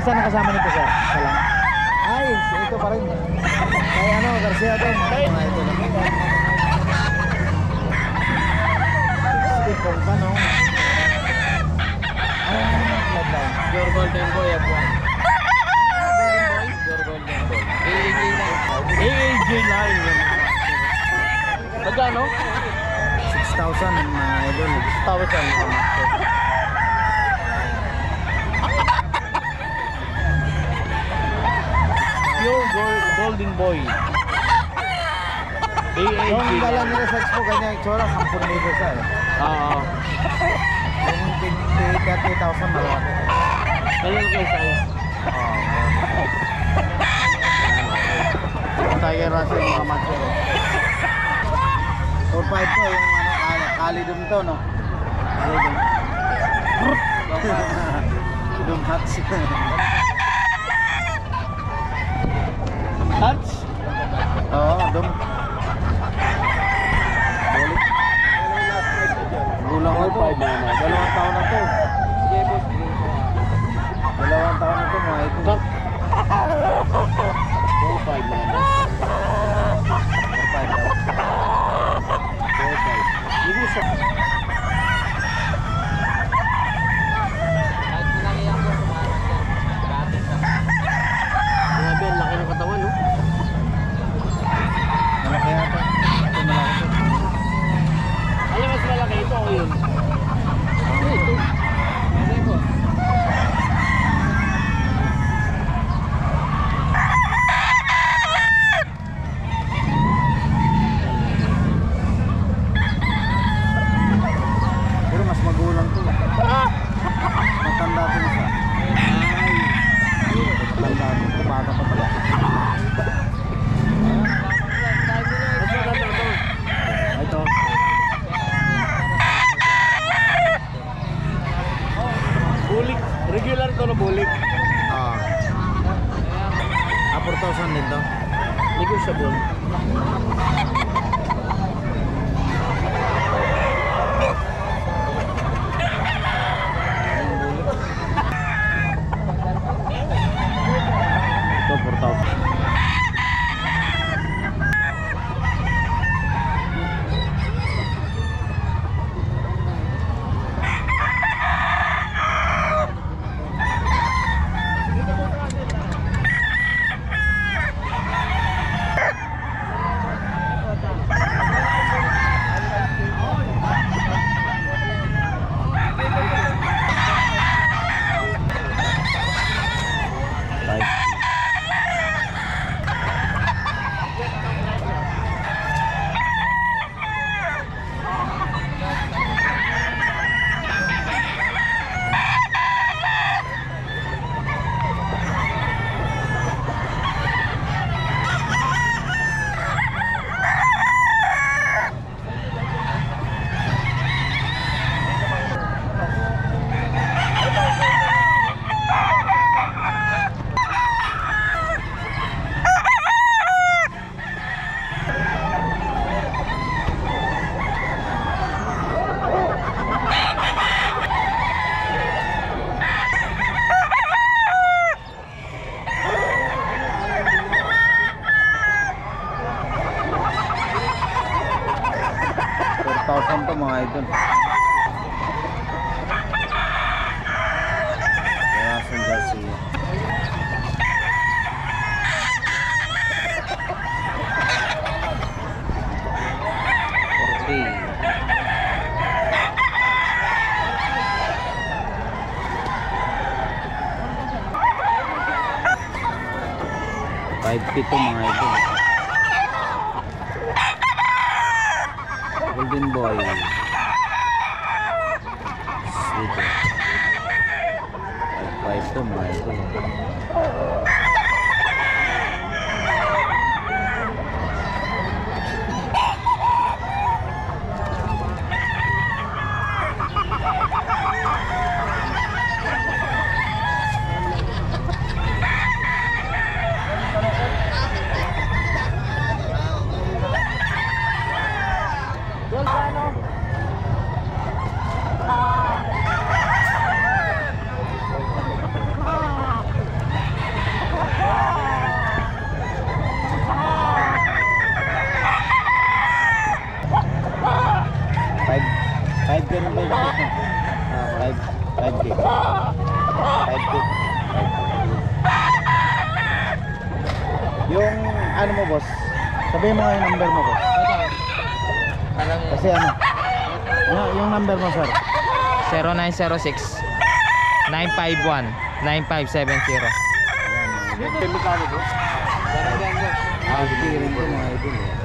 Asan ang kasama nito sir? Isa lang. Ay, ito pa rin. Kay ano, Garcia to. Mga ito lang. Sige, kung ka no. Ano yung bloodline? Your golden boy, F1. Your golden boy. AAG lang. AAG line. Magkano? 6,000 mga idol. 1,000. Pure gold, golden boy. AAG Yung dala nila sa expo, ganyan itsura, 10,000 sa eh. Oo. Yung 20, 30,000 malaki. Ganun kayo size. Tiger Russell mga macho. 4-5 to, yung ano, dun to, no? Kali dun. Dum taon na to, mga ito. Kap. 4-5 na naman. 4-5 daw. 4-5. Ibig Forty. Five feet to mga idol. Golden Boy. 5K ng 5K. Ah, 5, 5K. 5K. Yung ano mo boss, sabihin mo nga yung number mo boss. Kasi ano, ano yung number mo sir? 0906 951 9570. Ayan. Yung kemikalo boss. Barangay boss. Ah, hindi rin po mga idol.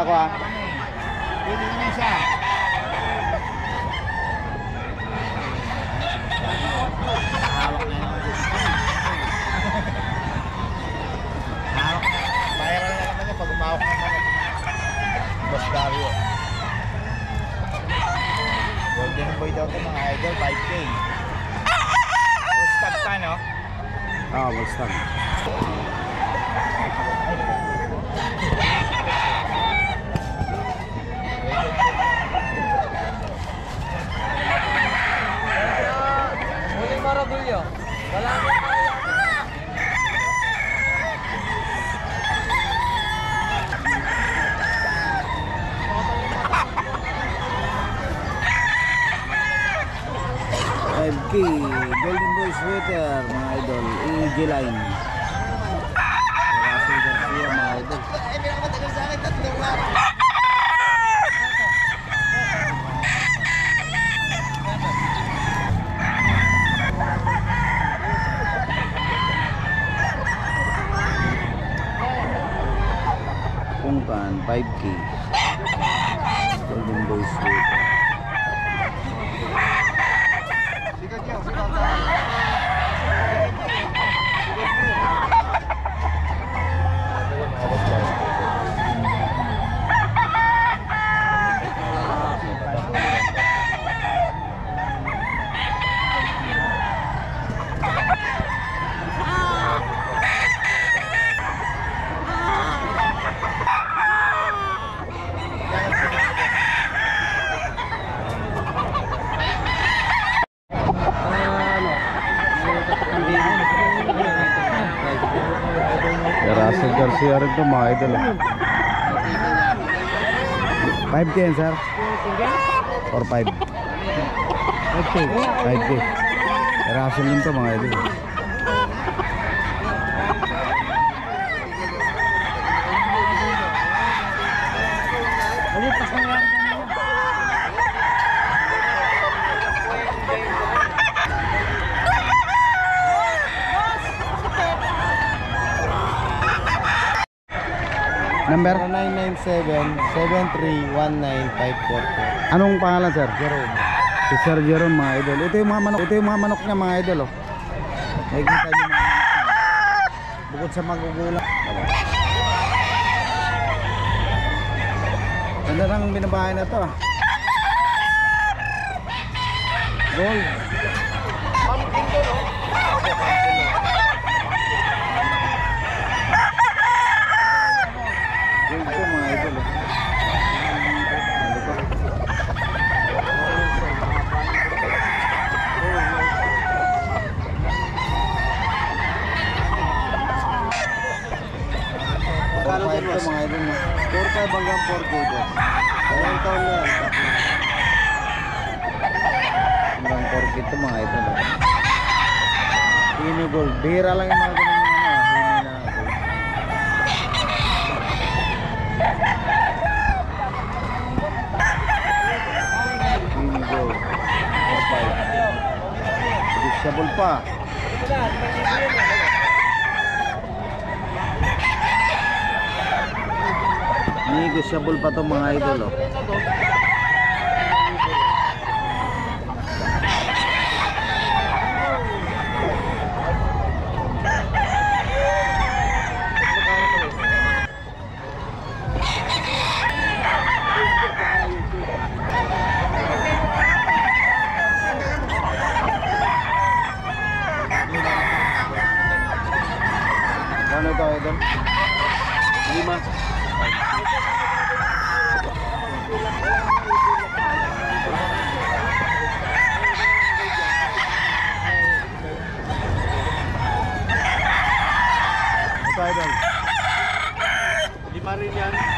傻瓜 Wala mo. Okay, Golden Boy Sweater mga idol, EG Line. 5K. Rin ito mga idol. 5K yan sir? Or 5? 5K. 5K. Russell din ito mga idol. Number? 0997-7319-544. Anong pangalan sir? Jerome. Si Sir Jerome mga idol. Ito yung mga manok, ito yung mga manok niya mga idol oh. Nakikita niyo mga manok. Bukod sa magugulang. Ganda ng binabahay na to ah. Gold. Gold Five din, boss? mga idol no? 4-5 hanggang 4K boss. Ilang taon na yan? Hanggang 4K to mga idol oh. Hino gold. Bihira lang yung mga ganun ano ah. Hino na gold. Hino gold. 4-5. Disable pa. Negotiable pa to mga idol oh. Ano to idol? Lima. Ito idol. Lima rin yan.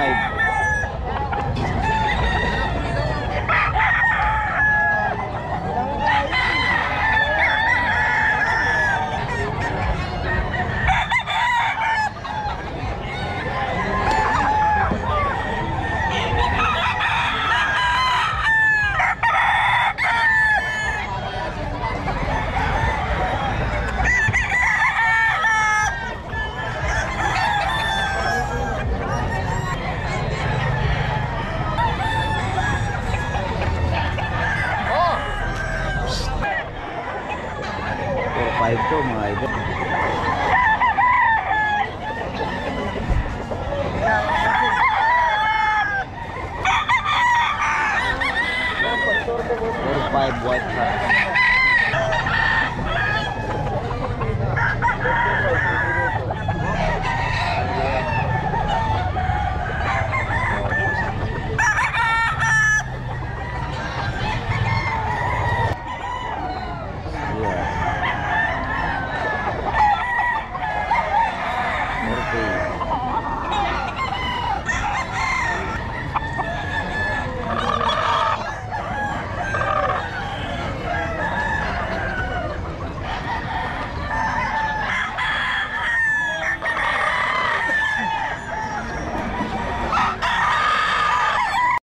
five. Itu.